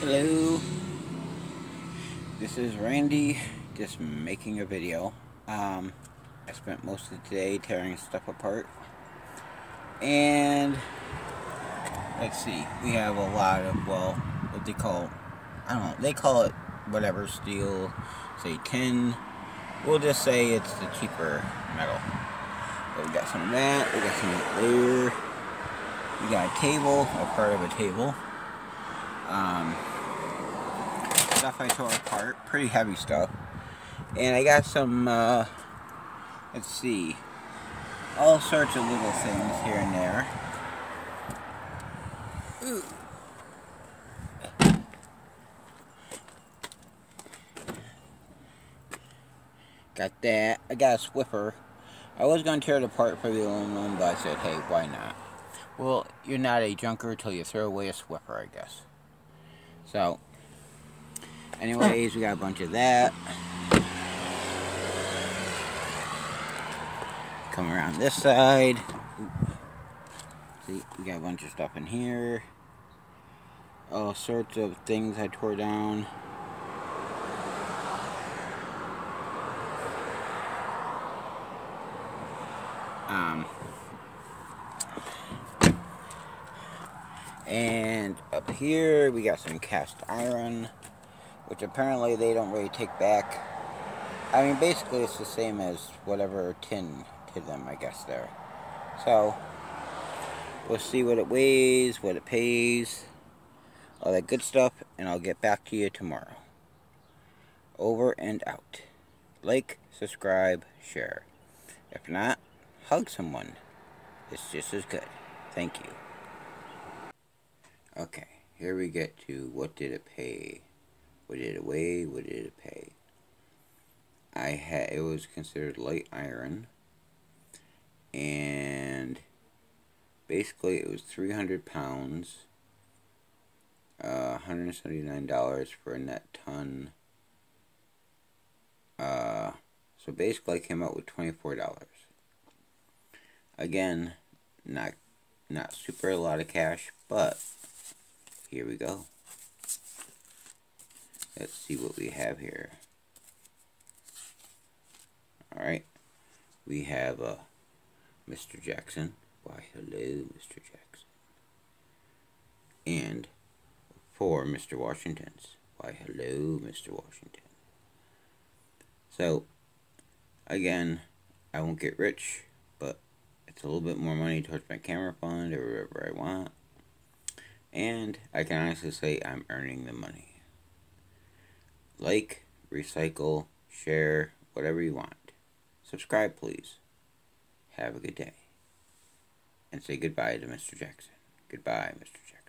Hello, this is Randy, just making a video. Um, I spent most of the day tearing stuff apart. And, let's see, we have a lot of, well, what they call, I don't know, they call it whatever, steel, say tin. We'll just say it's the cheaper metal. But we got some of that, we got some there. We got a table, a part of a table. Um, stuff I tore apart, pretty heavy stuff. And I got some, uh, let's see, all sorts of little things here and there. Ooh. Got that. I got a Swiffer. I was going to tear it apart for the aluminum, but I said, hey, why not? Well, you're not a junker until you throw away a Swiffer, I guess. So, anyways, we got a bunch of that. Come around this side. See, we got a bunch of stuff in here. All sorts of things I tore down. Um, and up here we got some cast iron, which apparently they don't really take back. I mean, basically it's the same as whatever tin to them, I guess, there. So, we'll see what it weighs, what it pays, all that good stuff, and I'll get back to you tomorrow. Over and out. Like, subscribe, share. If not, hug someone. It's just as good. Thank you. Okay, here we get to what did it pay? What did it weigh? What did it pay? I had it was considered light iron, and basically it was 300 pounds, uh, 179 dollars for a net ton. Uh, so basically, I came out with 24 dollars again, not not super a lot of cash, but here we go. Let's see what we have here. Alright, we have uh, Mr. Jackson. Why, hello, Mr. Jackson. And for Mr. Washington's. Why, hello, Mr. Washington. So, again, I won't get rich but it's a little bit more money towards my camera fund or whatever I want. And I can honestly say I'm earning the money. Like, recycle, share, whatever you want. Subscribe, please. Have a good day. And say goodbye to Mr. Jackson. Goodbye, Mr. Jackson.